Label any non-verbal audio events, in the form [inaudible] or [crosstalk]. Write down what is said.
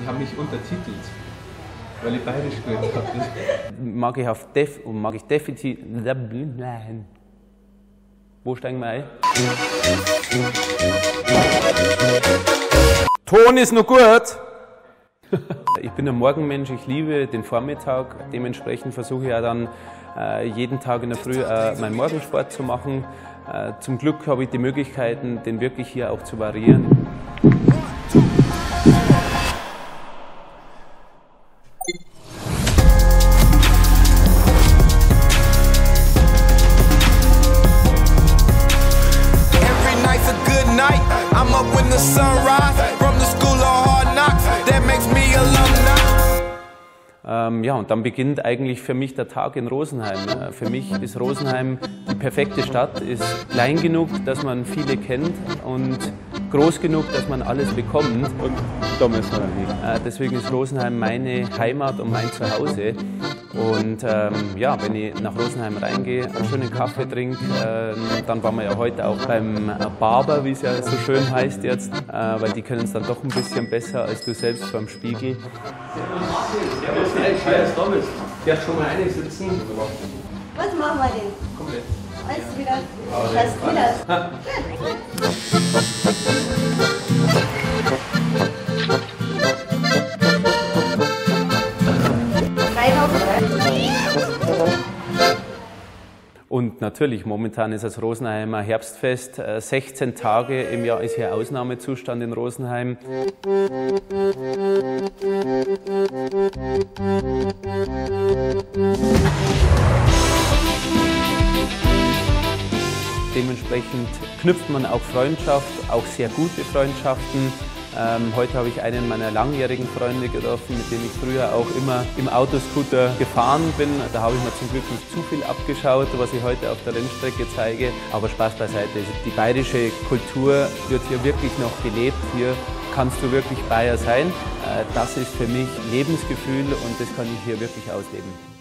Die haben mich untertitelt, weil ich bayerisch geredet habe. [laughs] Mag ich auf Def und mag ich definitiv. Nein. Wo steigen wir ein? Ton ist noch gut. Ich bin ein Morgenmensch, ich liebe den Vormittag. Dementsprechend versuche ich auch dann äh, jeden Tag in der Früh äh, meinen Morgensport zu machen. Äh, zum Glück habe ich die Möglichkeiten, den wirklich hier auch zu variieren. Night. I'm up when the sun rise. From the school of hard knocks. That makes me alumni. Ähm, ja, und dann beginnt eigentlich für mich der Tag in Rosenheim. Äh, für mich ist Rosenheim die perfekte Stadt, ist klein genug, dass man viele kennt und groß genug, dass man alles bekommt. Und da müssen wir hin. Äh, deswegen ist Rosenheim meine Heimat und mein Zuhause. Und ähm, ja, wenn ich nach Rosenheim reingehe, einen schönen Kaffee trinke, ähm, dann waren wir ja heute auch beim Barber, wie es ja so schön heißt jetzt, äh, weil die können es dann doch ein bisschen besser als du selbst beim Spiegel. Der schon mal einsitzen. Was machen wir denn? Komplett. Alles wieder. Das wieder. Und natürlich, momentan ist das Rosenheimer Herbstfest. äh, 16 Tage im Jahr ist hier Ausnahmezustand in Rosenheim. Dementsprechend knüpft man auch Freundschaft, auch sehr gute Freundschaften. Ähm, heute habe ich einen meiner langjährigen Freunde getroffen, mit dem ich früher auch immer im Autoscooter gefahren bin. Da habe ich mir zum Glück nicht zu viel abgeschaut, was ich heute auf der Rennstrecke zeige. Aber Spaß beiseite. Die bayerische Kultur wird hier wirklich noch gelebt. Hier kannst du wirklich Bayer sein. Äh, das ist für mich Lebensgefühl und das kann ich hier wirklich ausleben.